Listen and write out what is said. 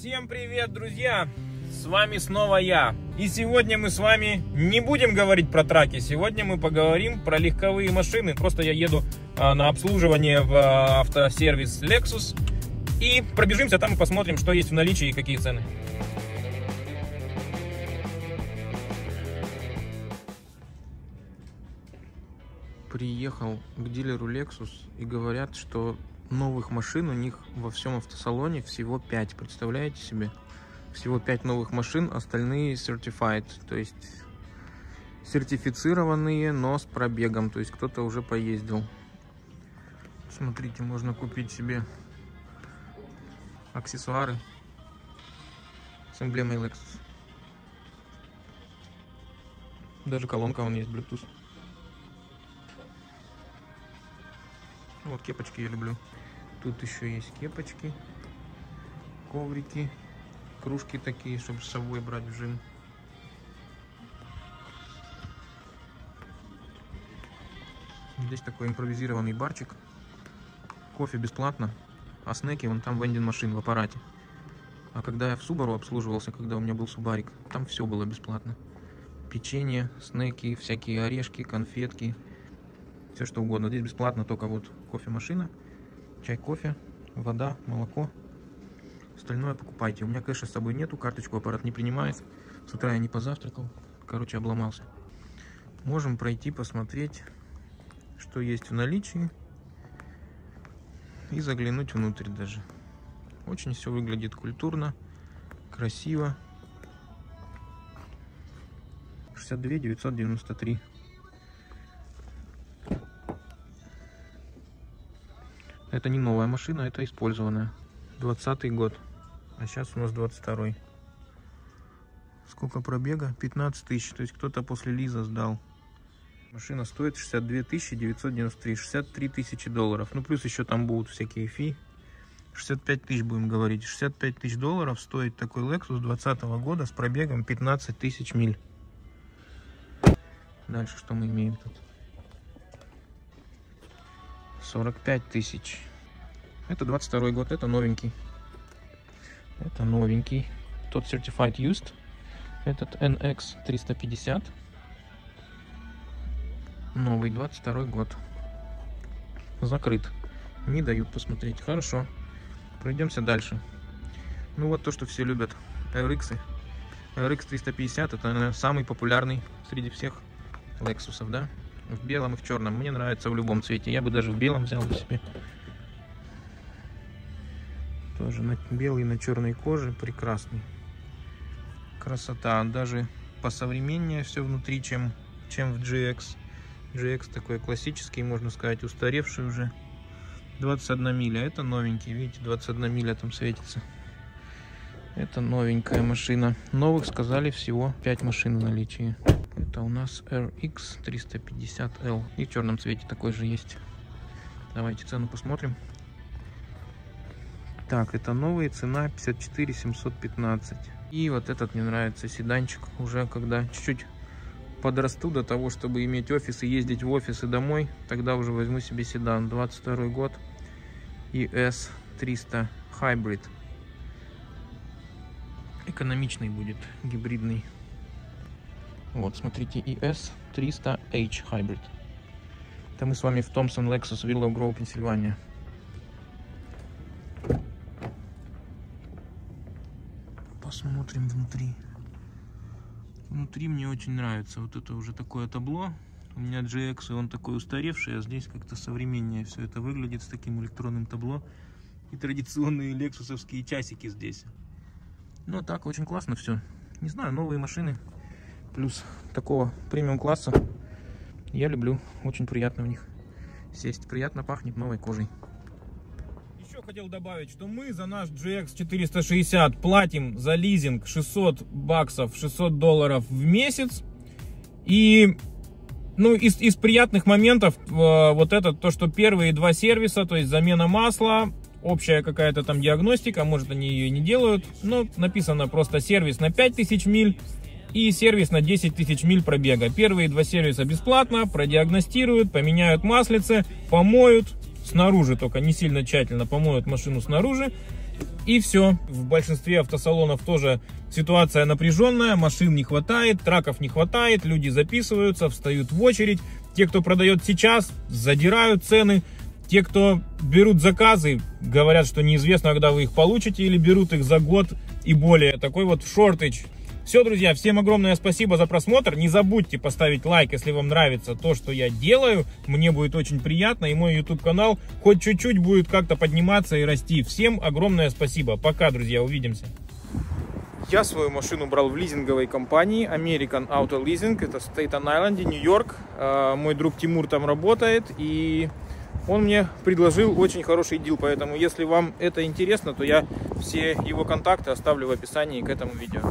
Всем привет, друзья! С вами снова я. И сегодня мы с вами не будем говорить про траки. Сегодня мы поговорим про легковые машины. Просто я еду а, на обслуживание в а, автосервис Lexus. И пробежимся там и посмотрим, что есть в наличии и какие цены. Приехал к дилеру Lexus и говорят, что новых машин у них во всем автосалоне всего 5. Представляете себе? Всего 5 новых машин, остальные certified, то есть сертифицированные, но с пробегом, то есть кто-то уже поездил. Смотрите, можно купить себе аксессуары с эмблемой Lexus. Даже колонка вон есть, Bluetooth. Вот кепочки я люблю. Тут еще есть кепочки, коврики, кружки такие, чтобы с собой брать в жим. Здесь такой импровизированный барчик. Кофе бесплатно, а снеки вон там вендинг машин в аппарате. А когда я в Субару обслуживался, когда у меня был Субарик, там все было бесплатно. Печенье, снеки, всякие орешки, конфетки, все что угодно. Здесь бесплатно только вот кофемашина, чай, кофе, вода, молоко. Остальное покупайте. У меня кэша с собой нету, карточку аппарат не принимает. С утра я не позавтракал, короче, обломался. Можем пройти, посмотреть, что есть в наличии. И заглянуть внутрь даже. Очень все выглядит культурно, красиво. 62 993 Это не новая машина, это использованная. 20 год. А сейчас у нас 22 -й. Сколько пробега? 15 тысяч. То есть кто-то после Лиза сдал. Машина стоит 62 993. 63 тысячи долларов. Ну, плюс еще там будут всякие фи. 65 тысяч будем говорить. 65 тысяч долларов стоит такой Lexus 20 -го года с пробегом 15 тысяч миль. Дальше что мы имеем тут? 45 тысяч. Это 22 год, это новенький. Это новенький. Тот Certified Used. Этот NX 350. Новый, 22 год. Закрыт. Не дают посмотреть. Хорошо. Пройдемся дальше. Ну вот то, что все любят. RX. RX 350 это самый популярный среди всех Lexus, да? В белом и в черном. Мне нравится в любом цвете. Я бы даже в белом взял бы себе. Тоже на белый на черной коже. Прекрасный. Красота. Даже посовременнее все внутри, чем, чем в GX. GX такой классический, можно сказать, устаревший уже. 21 миля. Это новенький. Видите, 21 миля там светится. Это новенькая машина. Новых сказали всего 5 машин в наличии. Это у нас RX 350L. И в черном цвете такой же есть. Давайте цену посмотрим. Так, это новая цена 54 715. И вот этот мне нравится седанчик. Уже когда чуть-чуть подрасту до того, чтобы иметь офис и ездить в офис и домой, тогда уже возьму себе седан. 22 год. ES 300 Hybrid. Экономичный будет, гибридный. Вот, смотрите, ES 300H Hybrid. Это мы с вами в Thompson Lexus Willow Grove, Пенсильвания. Посмотрим внутри. Внутри мне очень нравится. Вот это уже такое табло. У меня GX, и он такой устаревший, а здесь как-то современнее все это выглядит с таким электронным табло. И традиционные лексусовские часики здесь. Ну, так, очень классно все. Не знаю, новые машины плюс такого премиум класса я люблю. Очень приятно в них сесть. Приятно пахнет новой кожей. Еще хотел добавить, что мы за наш GX 460 платим за лизинг 600 баксов, 600 долларов в месяц. И ну, из, из приятных моментов э, вот это то, что первые два сервиса, то есть замена масла, общая какая-то там диагностика, может они ее не делают, но написано просто сервис на 5000 миль, и сервис на 10 тысяч миль пробега. Первые два сервиса бесплатно, продиагностируют, поменяют маслице, помоют снаружи, только не сильно тщательно помоют машину снаружи. И все. В большинстве автосалонов тоже ситуация напряженная, машин не хватает, траков не хватает, люди записываются, встают в очередь. Те, кто продает сейчас, задирают цены. Те, кто берут заказы, говорят, что неизвестно, когда вы их получите, или берут их за год и более. Такой вот шортич. Все, друзья, всем огромное спасибо за просмотр. Не забудьте поставить лайк, если вам нравится то, что я делаю. Мне будет очень приятно, и мой YouTube канал хоть чуть-чуть будет как-то подниматься и расти. Всем огромное спасибо. Пока, друзья, увидимся. Я свою машину брал в лизинговой компании American Auto Leasing. Это Staten Island, Нью-Йорк. А, мой друг Тимур там работает. И он мне предложил очень хороший дил, поэтому если вам это интересно, то я все его контакты оставлю в описании к этому видео.